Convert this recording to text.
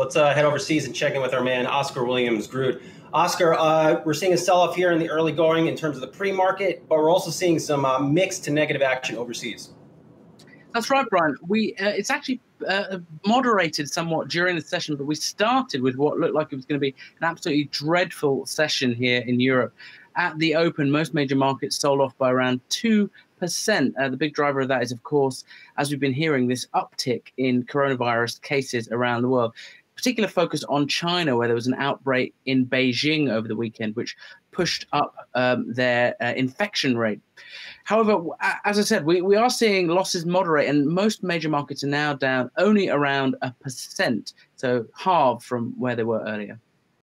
Let's uh, head overseas and check in with our man Oscar Williams Grut. Oscar, uh, we're seeing a sell-off here in the early going in terms of the pre-market, but we're also seeing some uh, mixed to negative action overseas. That's right, Brian. We uh, it's actually uh, moderated somewhat during the session, but we started with what looked like it was going to be an absolutely dreadful session here in Europe. At the open, most major markets sold off by around two percent. Uh, the big driver of that is, of course, as we've been hearing, this uptick in coronavirus cases around the world particular focus on China, where there was an outbreak in Beijing over the weekend, which pushed up um, their uh, infection rate. However, as I said, we, we are seeing losses moderate, and most major markets are now down only around a percent, so half from where they were earlier.